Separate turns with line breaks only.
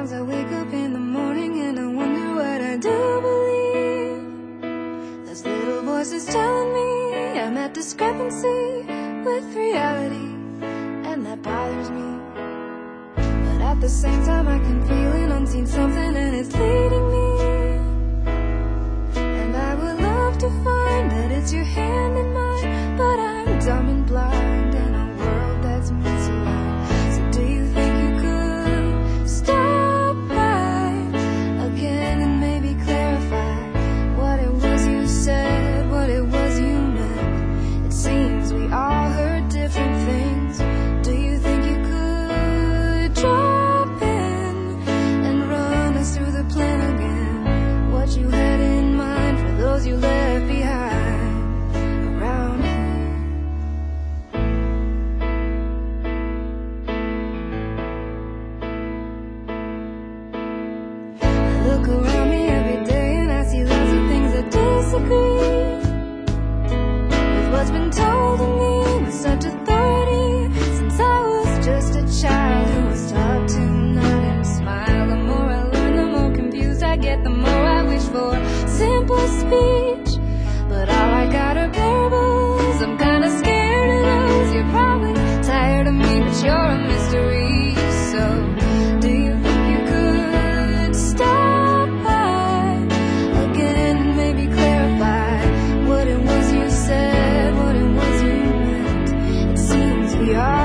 Sometimes I wake up in the morning and I wonder what I do believe. This little voice is telling me I'm at discrepancy with reality, and that bothers me. But at the same time, I can feel an unseen something and it's leading me. And I would love to find that it's your hand. look around me every day and I see lots of things that disagree with what's been told to me. But such a thought. we are.